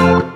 you.